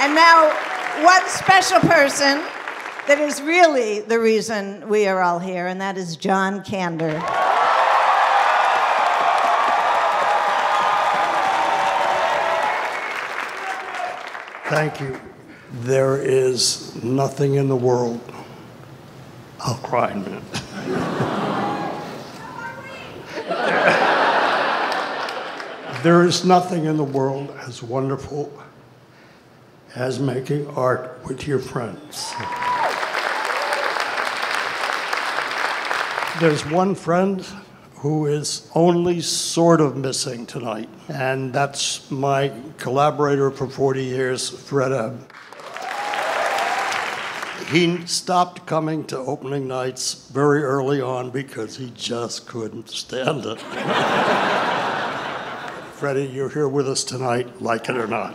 And now, one special person that is really the reason we are all here, and that is John Kander. Thank you. There is nothing in the world. I'll cry in a minute. there is nothing in the world as wonderful as making art with your friends. There's one friend who is only sort of missing tonight, and that's my collaborator for 40 years, Fred Ebb. He stopped coming to opening nights very early on because he just couldn't stand it. Freddie, you're here with us tonight, like it or not.